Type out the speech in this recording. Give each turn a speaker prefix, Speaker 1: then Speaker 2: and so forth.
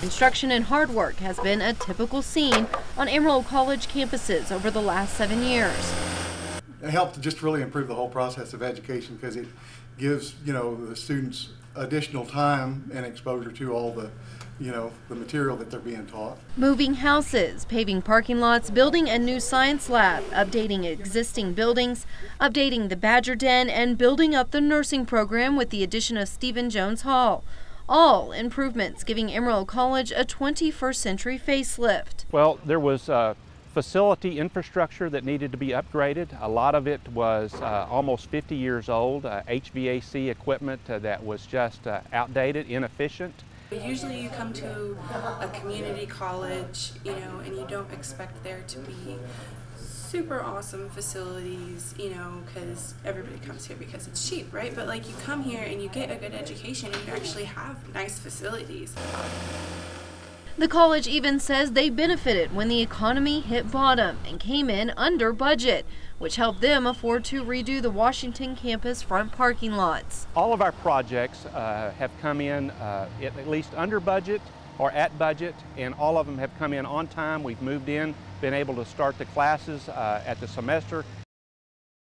Speaker 1: Instruction and hard work has been a typical scene on Amarillo College campuses over the last seven years.
Speaker 2: It helped to just really improve the whole process of education because it gives, you know, the students additional time and exposure to all the, you know, the material that they're being taught.
Speaker 1: Moving houses, paving parking lots, building a new science lab, updating existing buildings, updating the Badger Den, and building up the nursing program with the addition of Stephen Jones Hall. All improvements giving Amarillo College a 21st century facelift.
Speaker 3: Well, there was uh, facility infrastructure that needed to be upgraded. A lot of it was uh, almost 50 years old, uh, HVAC equipment uh, that was just uh, outdated, inefficient.
Speaker 4: Usually you come to a community college, you know, and you don't expect there to be super awesome facilities, you know, because everybody comes here because it's cheap, right? But like you come here and you get a good education and you actually have nice facilities.
Speaker 1: The college even says they benefited when the economy hit bottom and came in under budget, which helped them afford to redo the Washington campus front parking lots.
Speaker 3: All of our projects uh, have come in uh, at least under budget or at budget, and all of them have come in on time. We've moved in, been able to start the classes uh, at the semester